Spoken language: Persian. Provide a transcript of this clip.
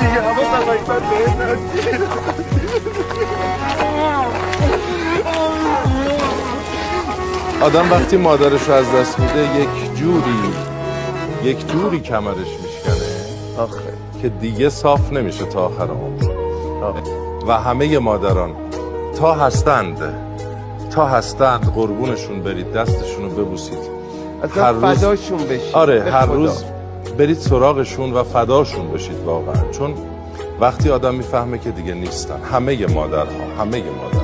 دیگه حواسم اکبر بهت آدم وقتی مادرش رو از دست میده یک جوری یک جوری کمرش میشکنه آخه. که دیگه صاف نمیشه تا آخر عمر. و همه مادران تا هستند. تا هستند قربونشون برید دستشون رو ببوسید هر روز- فداشون بشید. آره هر خدا. روز برید سراغشون و فداشون بشید واقعا. چون وقتی آدم می‌فهمه که دیگه نیستن. همه مادرها همه مادرها.